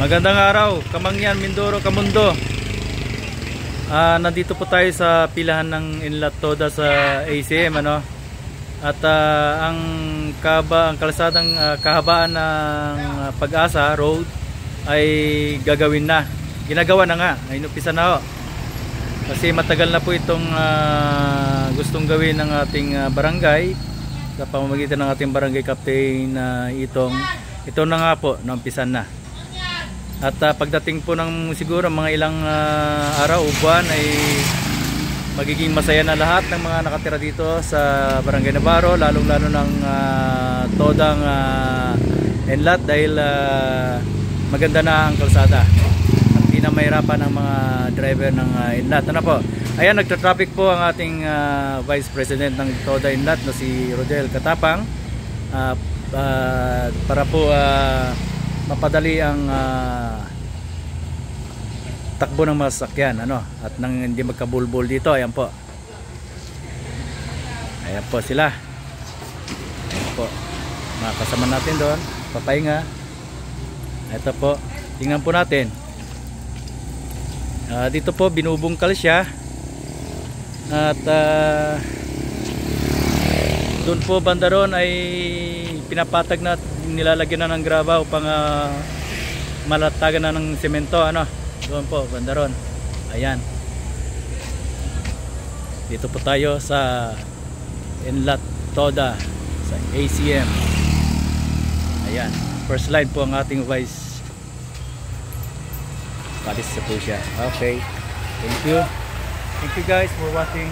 Magandang araw, Kamangyan, Mindoro, Kamundo. Ah, nandito po tayo sa pilahan ng Inlat Toda sa ACM ano. At ah, ang kaba ang kalsadang ah, kahabaan ng ah, Pag-asa Road ay gagawin na. Ginagawa na nga, inupisa na ho. Kasi matagal na po itong ah, gustong gawin ng ating ah, barangay sa pamamagitan ng ating barangay captain na itong ito na nga po, naumpisan na. At ah, pagdating po ng siguro mga ilang ah, araw o buwan ay magiging masaya na lahat ng mga nakatira dito sa Barangay Navarro, lalong lalo ng ah, todang uh, enlat dahil ah, maganda na ang kalsada. Hindi na mahirapan ang mga driver ng uh, enlat. Ano po? Ayan, nagtra-traffic po ang ating ah, Vice President ng Toda Enlat na si Rodel Katapang ah, ah, para po ah, mapadali ang ah, takbo ng mga sasakyan ano? At nang hindi magkabulbul dito ayan po. Ayan po sila. Ayan po. Mga natin doon papahinga. Ito po tingnan po natin. Ah, dito po binubungkal siya. At ah, doon po banda ron ay pinapatag na nilalagyan na ng graba upang ah, malatagan na ng semento ano? Doon po banda ron. Ayan. Dito po tayo sa Inlat Toda sa ACM ayan. First line po ang ating vice. Palis sa po siya. Okay. Thank you. Thank you guys for watching